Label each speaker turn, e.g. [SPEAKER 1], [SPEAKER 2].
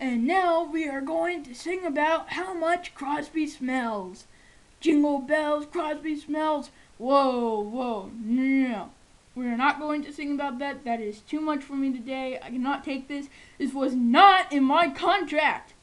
[SPEAKER 1] And now we are going to sing about how much Crosby smells. Jingle bells, Crosby smells. Whoa, whoa, no. We are not going to sing about that. That is too much for me today. I cannot take this. This was not in my contract.